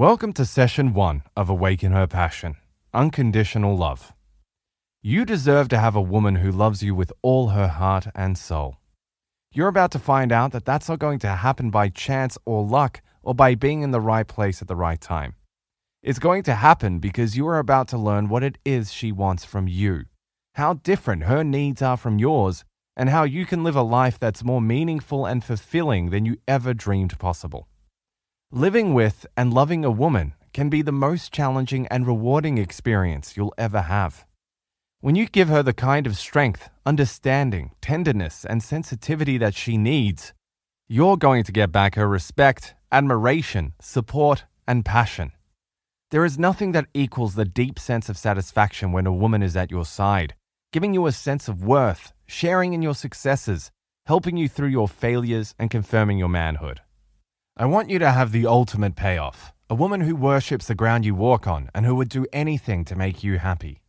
Welcome to session one of Awaken Her Passion Unconditional Love. You deserve to have a woman who loves you with all her heart and soul. You're about to find out that that's not going to happen by chance or luck or by being in the right place at the right time. It's going to happen because you are about to learn what it is she wants from you, how different her needs are from yours, and how you can live a life that's more meaningful and fulfilling than you ever dreamed possible. Living with and loving a woman can be the most challenging and rewarding experience you'll ever have. When you give her the kind of strength, understanding, tenderness, and sensitivity that she needs, you're going to get back her respect, admiration, support, and passion. There is nothing that equals the deep sense of satisfaction when a woman is at your side, giving you a sense of worth, sharing in your successes, helping you through your failures, and confirming your manhood. I want you to have the ultimate payoff a woman who worships the ground you walk on and who would do anything to make you happy.